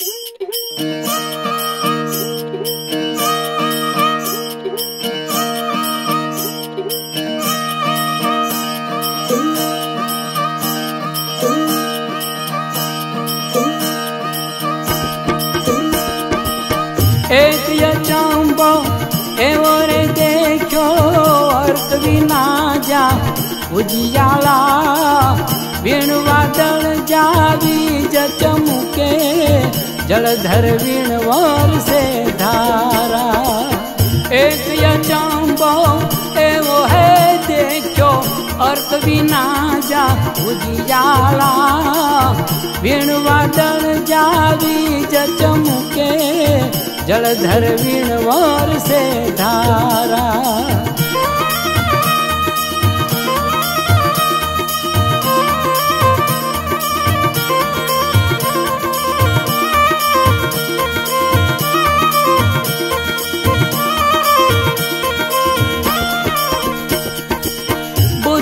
एक एवरे देखो अर्थ भी ना जा। ઉજિયાળા વીણ વાદળ જાવી જ ચમકે જળધર વીણ વરસે ધારા એક યચંબો એવો હે દેખ્યો અર્થ વિના જા ઉજિયાળા વીણ વાદળ જાવી જ ચમકે જળધર વીણ વરસે ધારા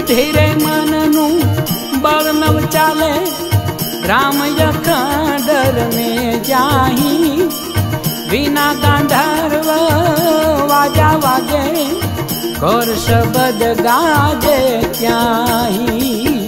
બુદ્ધિ રે મનનું બળ નવ ચાલે રામ યખંડર ને જાહી વિના ગાંધર્વ વાજા વાગે ઘોર શબદ ગાજે ત્યાહી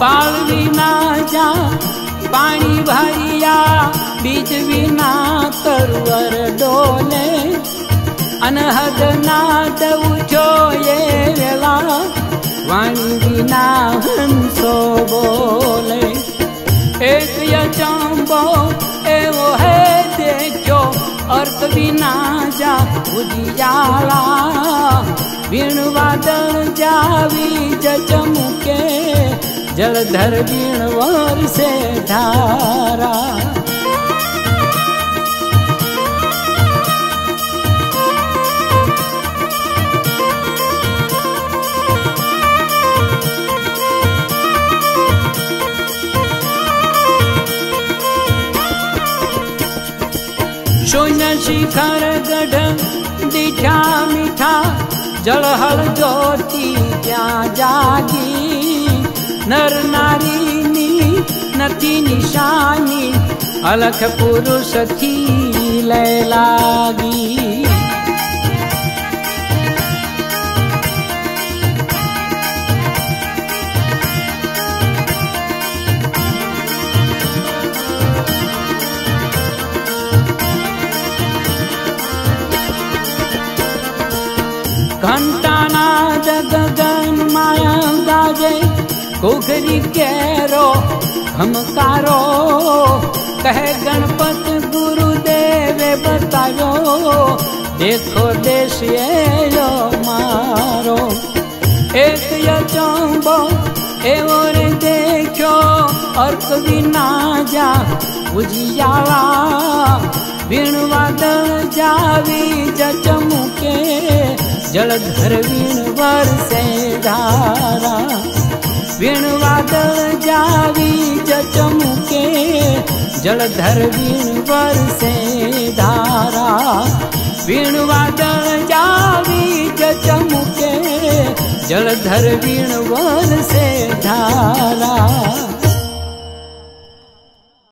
बाल विना जा पानी भरिया, बीज बिना तरवर डोले. अनहद नाद उठोये वेला, वाणी बिना हंसो बोले. एक यचंबो, एवो है देखो, अर्थ बिना जा उजियाला. वीण वादन जावी जज मुके जलधर बीणवार से धारा। शून्य शिखर गढ़ दिठा मीठा जल जलहल ज्योति क्या जागी। नर नारिनी नथी निशानी अलख पुरुष थी ली कण्टाना जगन माया गाजे गोगरी गैरो हमकारो। कह गणपत गुरुदेव बतायो, देखो देश यो मारो। एक यचोबो एवर देखो, और कभी ना जा उजियाला। बीण जावी जचमुके जलधर बीण से धारा। વીણ વાદળ જાવી જ ચમકે જળધર વીણ વરસે ધારા વીણ વાદળ જાવી જ ચમકે જળધર વીણ વરસે ધારા